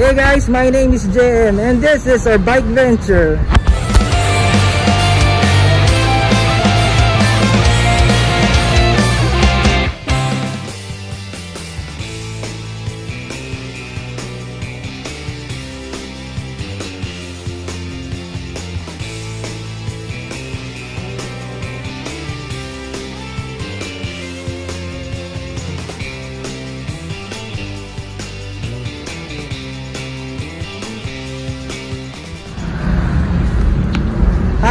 Hey guys, my name is JM and this is our bike venture.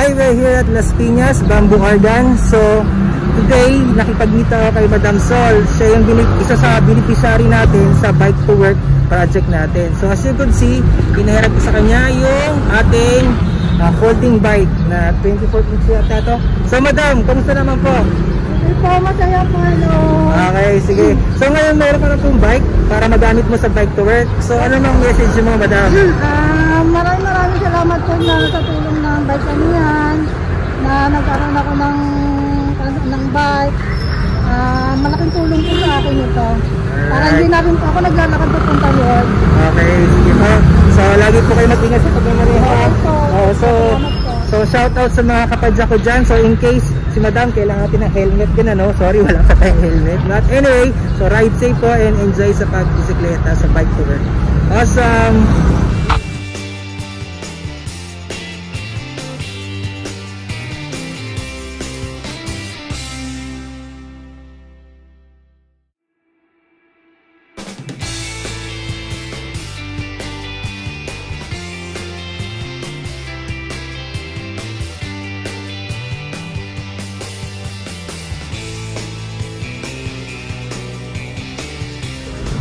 Hi, we're here at Las Piñas, Bamboo Garden. So, today, nakipag-meet ako kay Madam Sol. Siya yung isa sa beneficiary natin sa Bike to Work project natin. So, as you could see, pinahiram ko sa kanya yung ating uh, folding bike na 24 inch yata to. So, Madam, kamusta naman po? Hindi po, masaya po, hello. Okay, sige. So, ngayon meron ka na pong bike para magamit mo sa Bike to Work. So, ano nang message mo, Madam? Maraming po na sa tulong ng bike kaniyan na nagkaroon ako ng ano, ng bike. Ah, malaking tulong po sa akin ito. Para hindi na rin ako naglalakad papunta yun. Okay, sige po. So, lagi po kayo mag-ingat sa pagmamaneho. Oh, so, so shout out sa mga kapadya ko dyan. So, in case si Madam kailangan natin ng helmet din, ano? Sorry, wala pa tayong helmet. But anyway, so ride safe po and enjoy sa pagbisikleta sa bike to work. Awesome!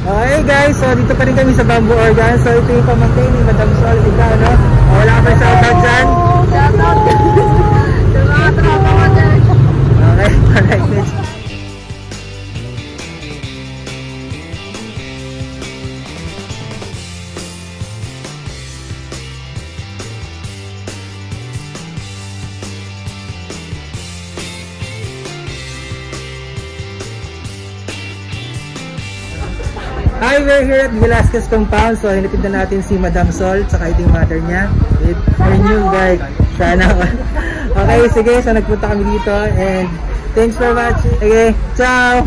Okay guys, so dito pa rin kami sa Bamboo Organ. So ito yung pamangkin ni Madam Sol. Hi, we're here at Velasquez Compound. So, hinapit na natin si Madam Sol ito yung mother niya with her new bike. Sana. okay, sige. So, nagpunta kami dito and thanks for watching. Okay, ciao!